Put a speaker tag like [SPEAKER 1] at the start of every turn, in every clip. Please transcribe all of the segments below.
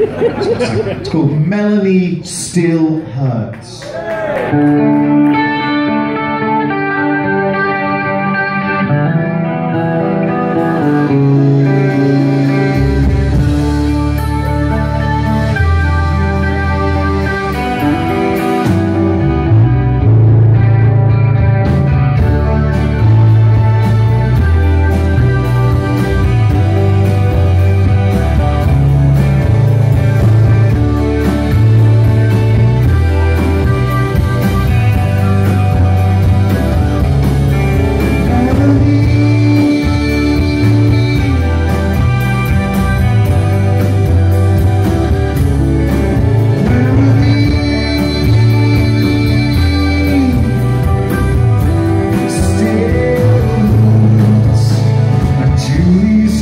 [SPEAKER 1] It's called Melanie Still Hurts.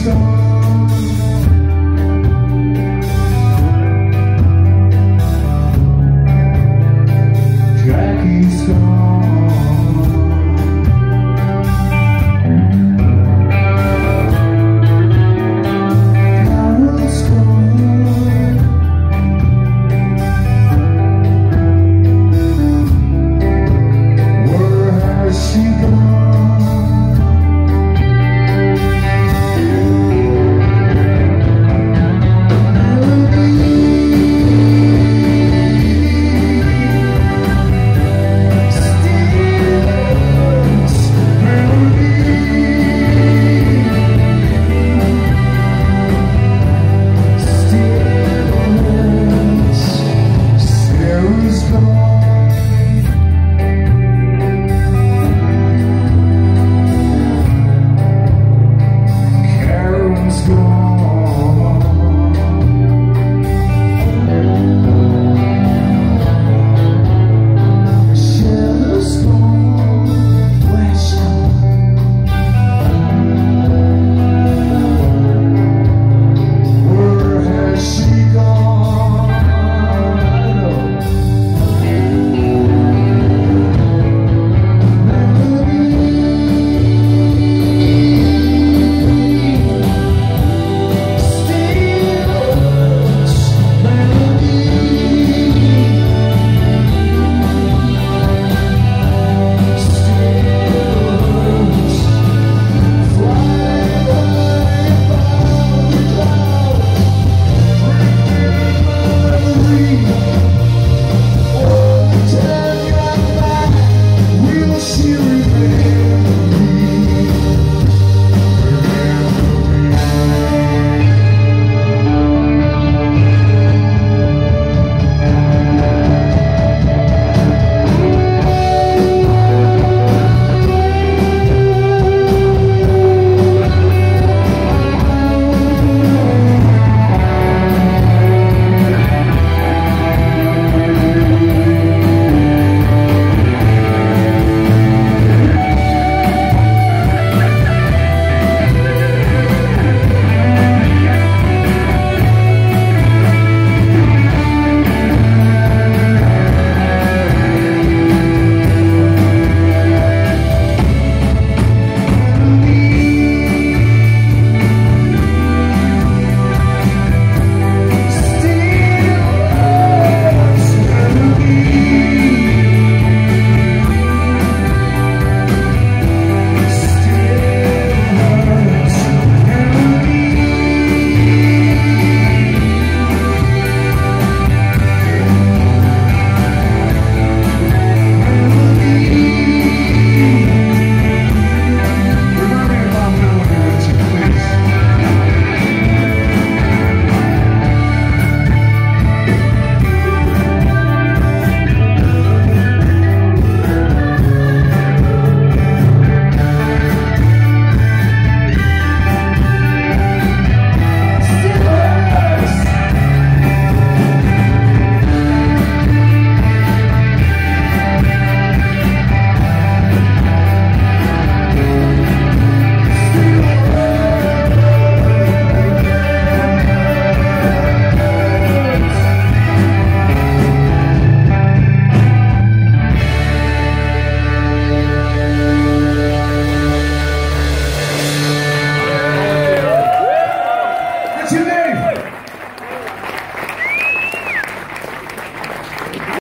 [SPEAKER 1] song